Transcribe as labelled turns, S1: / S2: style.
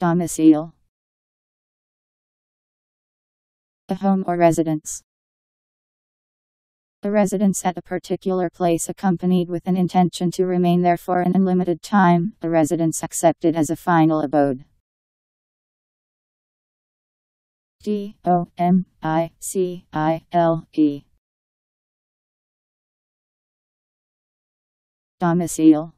S1: Domicile. A home or residence. A residence at a particular place accompanied with an intention to remain there for an unlimited time, a residence accepted as a final abode. D O M I C I L E Domicile